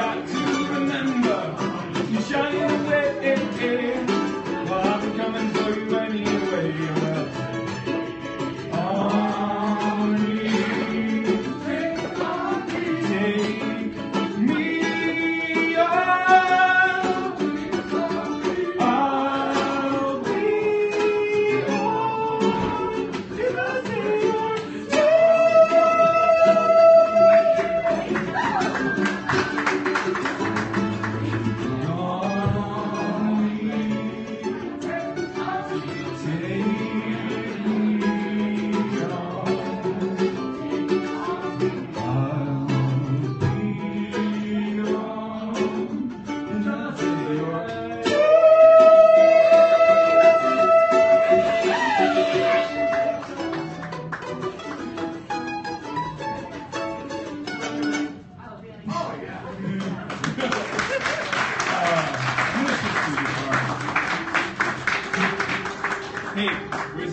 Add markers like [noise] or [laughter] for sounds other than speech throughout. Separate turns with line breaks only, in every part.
got to remember. You shine away. Well,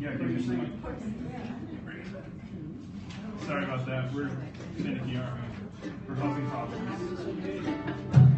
Yeah, give me some. Sorry about that. We're finicky, aren't we? We're causing problems.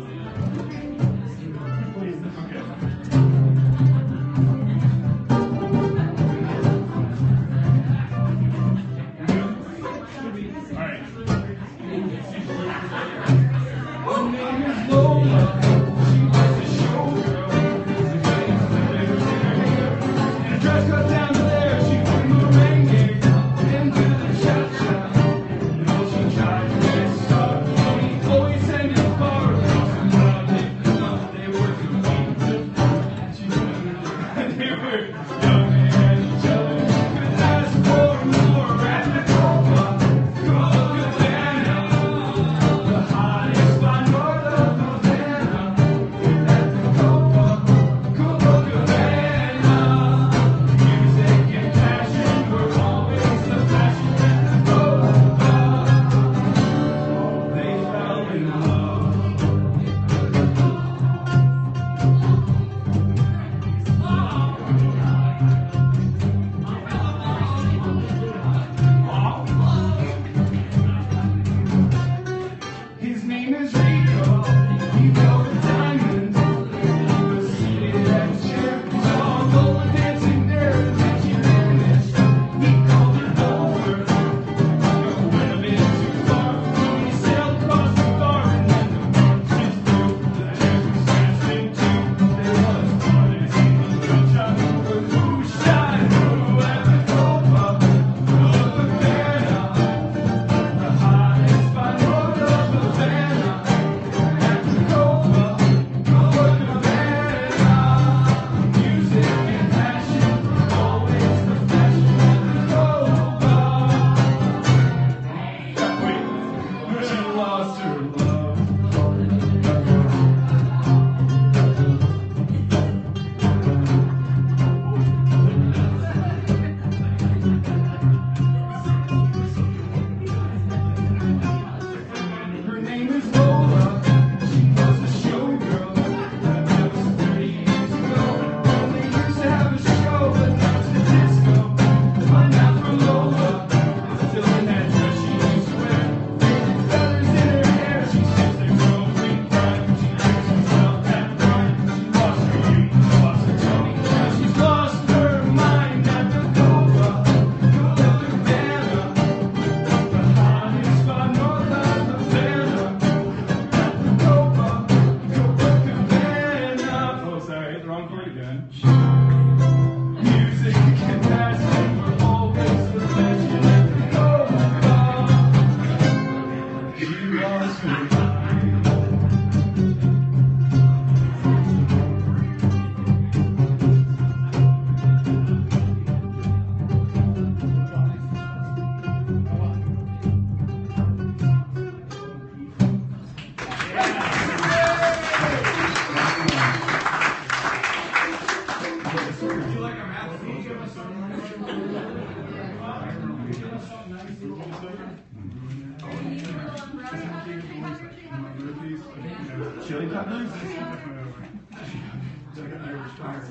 tired.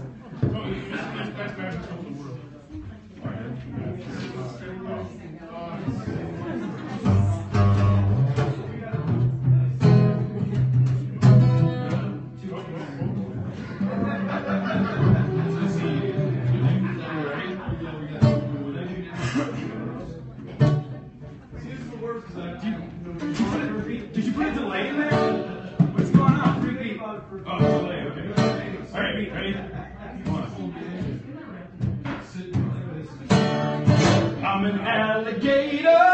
[laughs] I'm an alligator.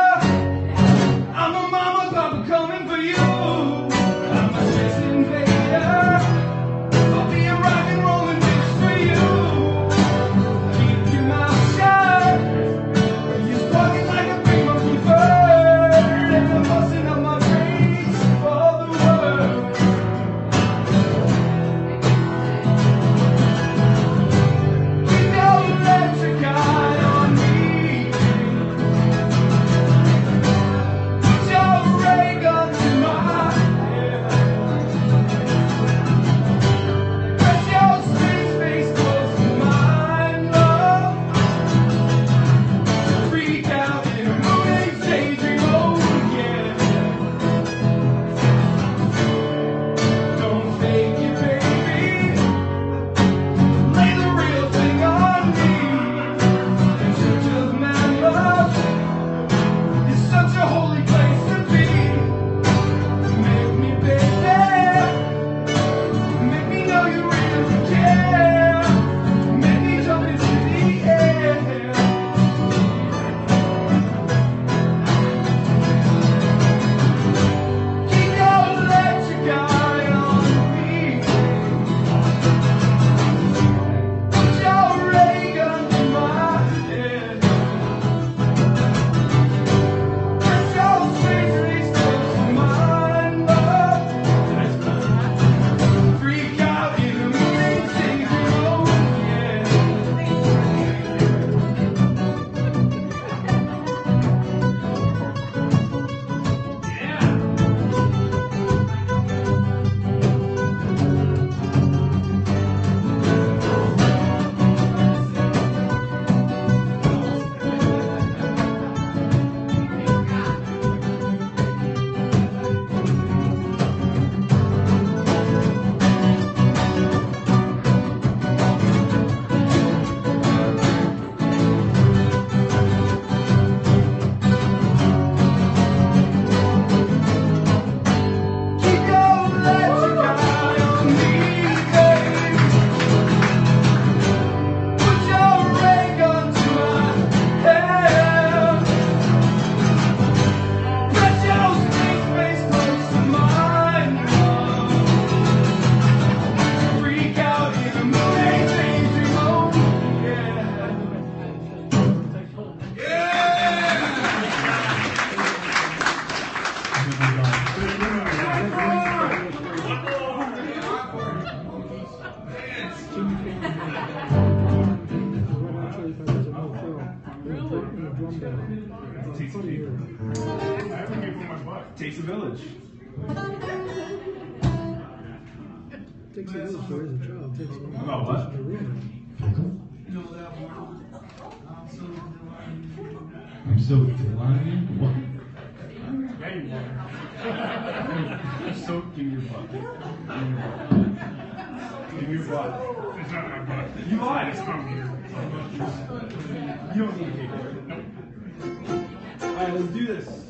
takes a village.
takes a village for his job. Takes a
About what?
I'm so blind. What?
Soaked in your butt. In your butt.
It's not my butt.
You lied.
It's from here.
You don't need to take it. Nope. All right, let's do this.